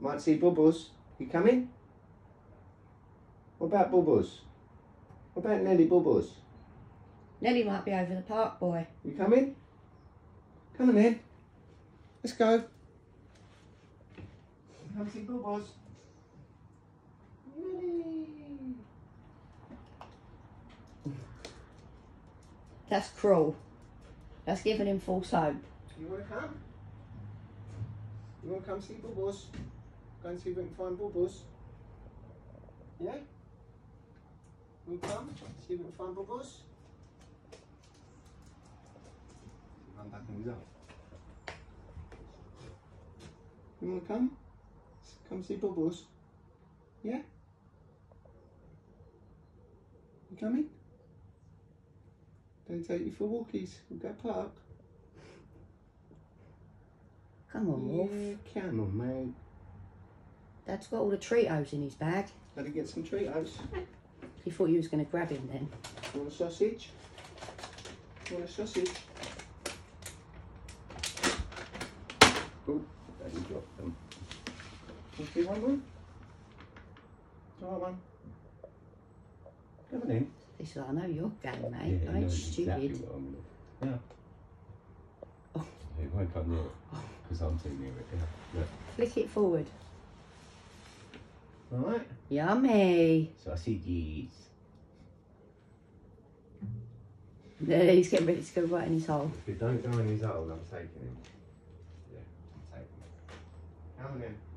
Might see Bubbles. You coming? What about Bubbles? What about Nelly Bubbles? Nelly might be over the park, boy. You coming? Come on then. Let's go. Come see Bubbles. Nelly. That's cruel. That's giving him false hope. You want to come? You want to come see Bubbles? Go and see if we can find Bubbles. Yeah? You want come? See if we can find Bubbles? Run back his arm. You want to come? Come see Bubbles? Yeah? You coming? Don't take you for walkies. We'll go park. Come on, Wolf. Yeah, come on, mate. Dad's got all the Treatos in his bag. Gotta get some Cheetos. He thought you was going to grab him then. You want a sausage? You want a sausage? Oh, Daddy dropped them. Want to one one? Do you want one? Come on in. He said, I know you're game, mate. I ain't stupid. what I'm Yeah. Oh. It won't come near it oh. because I'm too near it. Yeah. Look, Flick it forward. Alright. Yummy. sausages. There, he's getting ready to go right in his hole. If it don't go in his hole, I'm taking him. Yeah, I'm taking him. Come on in.